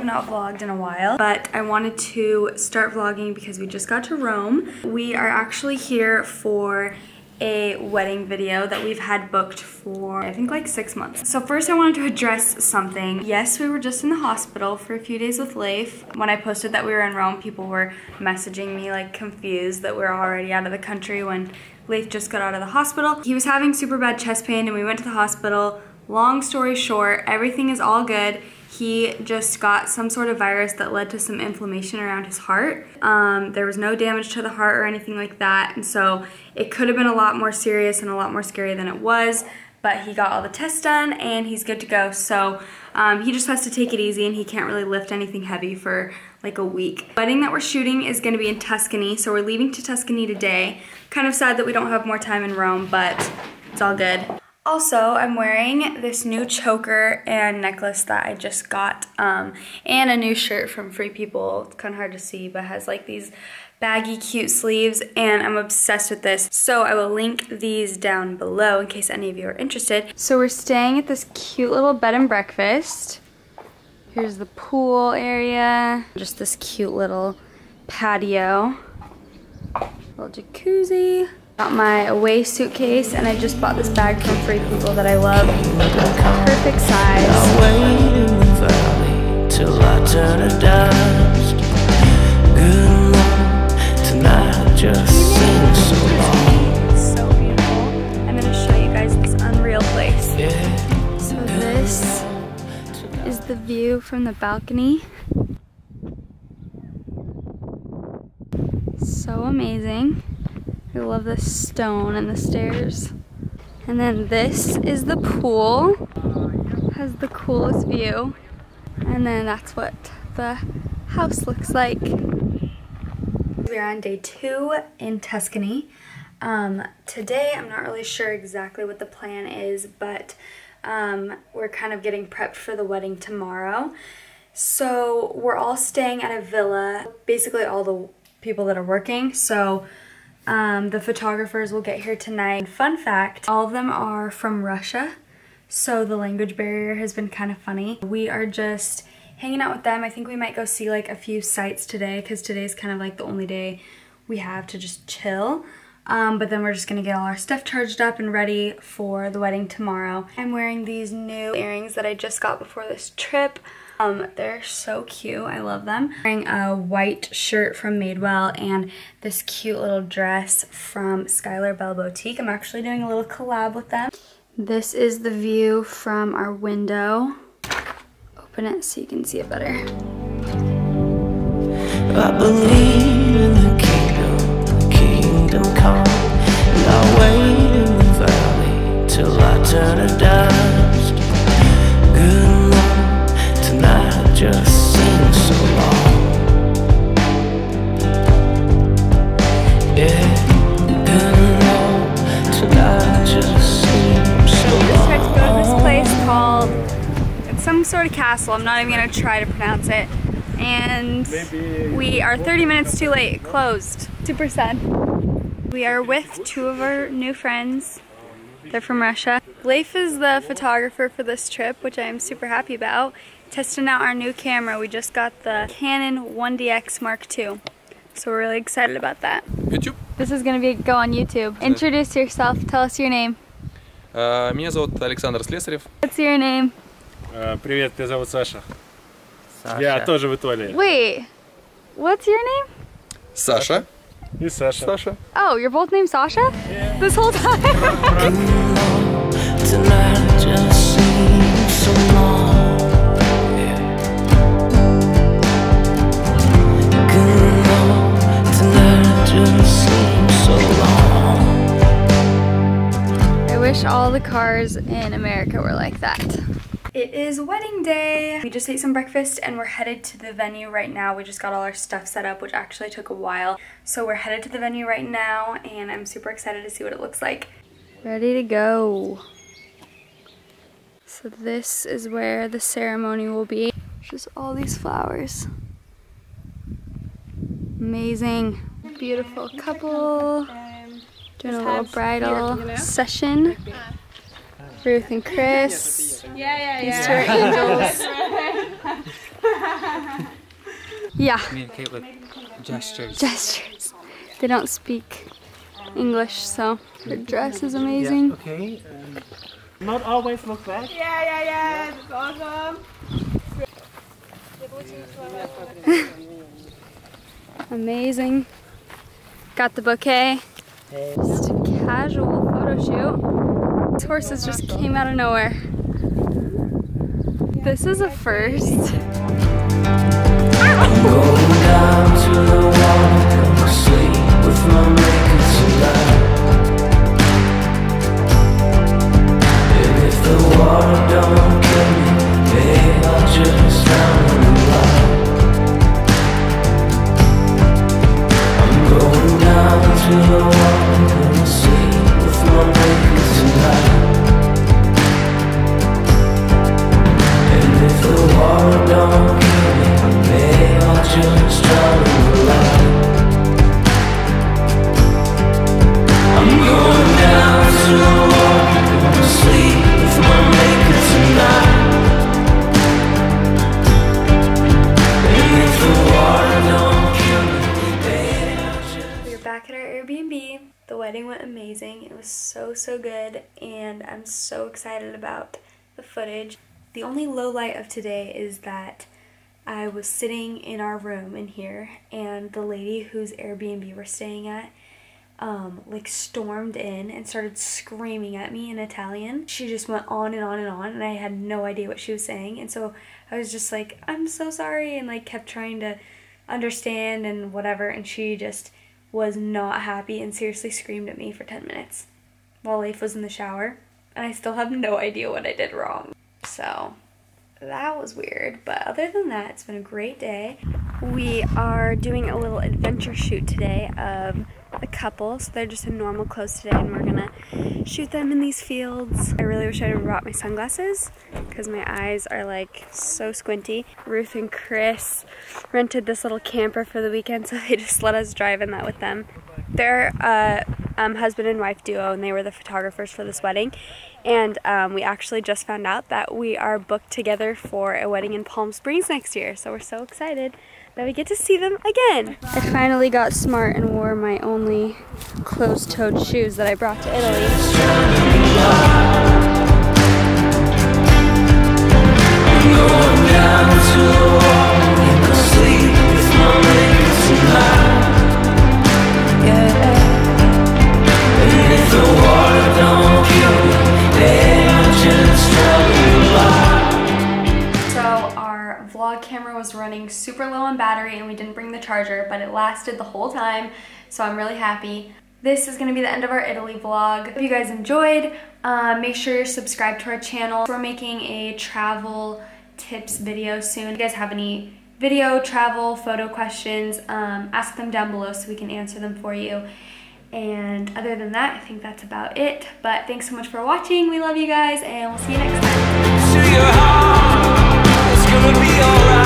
not vlogged in a while, but I wanted to start vlogging because we just got to Rome. We are actually here for a wedding video that we've had booked for I think like six months. So first I wanted to address something. Yes, we were just in the hospital for a few days with Leif. When I posted that we were in Rome, people were messaging me like confused that we are already out of the country when Leif just got out of the hospital. He was having super bad chest pain and we went to the hospital. Long story short, everything is all good he just got some sort of virus that led to some inflammation around his heart. Um, there was no damage to the heart or anything like that, and so it could have been a lot more serious and a lot more scary than it was, but he got all the tests done and he's good to go. So um, he just has to take it easy and he can't really lift anything heavy for like a week. The wedding that we're shooting is gonna be in Tuscany, so we're leaving to Tuscany today. Kind of sad that we don't have more time in Rome, but it's all good. Also, I'm wearing this new choker and necklace that I just got, um, and a new shirt from Free People. It's kind of hard to see, but has like these baggy, cute sleeves, and I'm obsessed with this. So I will link these down below in case any of you are interested. So we're staying at this cute little bed and breakfast. Here's the pool area, just this cute little patio, little jacuzzi. Got my away suitcase and I just bought this bag from Free People that I love. Perfect size. I'll wait in the valley till I turn to dust. Good luck tonight, just sing so long. So beautiful. I'm gonna show you guys this unreal place. So this is the view from the balcony. So amazing. I love the stone and the stairs. And then this is the pool. Has the coolest view. And then that's what the house looks like. We're on day two in Tuscany. Um, today, I'm not really sure exactly what the plan is, but um, we're kind of getting prepped for the wedding tomorrow. So we're all staying at a villa, basically all the people that are working. So um, the photographers will get here tonight. Fun fact, all of them are from Russia, so the language barrier has been kind of funny. We are just hanging out with them. I think we might go see like a few sites today because today's kind of like the only day we have to just chill. Um, but then we're just gonna get all our stuff charged up and ready for the wedding tomorrow. I'm wearing these new earrings that I just got before this trip. Um, they're so cute. I love them. I'm wearing a white shirt from Madewell and this cute little dress from Skylar Belle Boutique. I'm actually doing a little collab with them. This is the view from our window. Open it so you can see it better. I believe some sort of castle. I'm not even gonna try to pronounce it and we are 30 minutes too late. It closed. Super sad. We are with two of our new friends. They're from Russia. Leif is the photographer for this trip, which I am super happy about. Testing out our new camera. We just got the Canon 1DX Mark II. So we're really excited about that. YouTube. This is gonna be go on YouTube. Introduce yourself. Tell us your name. Uh, меня зовут Александр Слесарев. What's your name? Э, Привет, меня зовут Саша. Я тоже в Италии. Wait. What's your name? Саша. И Саша. Саша. Oh, you're both named Sasha? This whole time? wish all the cars in America were like that. It is wedding day. We just ate some breakfast and we're headed to the venue right now. We just got all our stuff set up, which actually took a while. So we're headed to the venue right now and I'm super excited to see what it looks like. Ready to go. So this is where the ceremony will be. Just all these flowers. Amazing. Beautiful couple. Doing a little bradal session. Ruth and Chris. Yeah, yeah, These two are angels. yeah. Communicate with gestures. Gestures. They don't speak English, so her dress is amazing. Okay. Um, not always look back. Yeah, yeah, yeah. It's awesome. Amazing. Got the bouquet. Just a casual photo shoot. Horses just came out of nowhere. This is a first. Going to the was so, so good, and I'm so excited about the footage. The only low light of today is that I was sitting in our room in here, and the lady whose Airbnb we're staying at um, like stormed in and started screaming at me in Italian. She just went on and on and on, and I had no idea what she was saying. And so I was just like, I'm so sorry, and like kept trying to understand and whatever. And she just was not happy and seriously screamed at me for 10 minutes while Leif was in the shower. And I still have no idea what I did wrong. So that was weird. But other than that, it's been a great day. We are doing a little adventure shoot today of a couple. So they're just in normal clothes today, and we're gonna shoot them in these fields. I really wish I had brought my sunglasses because my eyes are like so squinty. Ruth and Chris rented this little camper for the weekend, so they just let us drive in that with them. They're a um, husband and wife duo, and they were the photographers for this wedding. And um, we actually just found out that we are booked together for a wedding in Palm Springs next year. So we're so excited that we get to see them again. I finally got smart and wore my only closed-toed shoes that I brought to Italy. Lasted the whole time, so I'm really happy. This is gonna be the end of our Italy vlog. If you guys enjoyed, uh, make sure you're subscribed to our channel. We're making a travel tips video soon. If you guys have any video, travel, photo questions, um, ask them down below so we can answer them for you. And other than that, I think that's about it. But thanks so much for watching. We love you guys and we'll see you next time.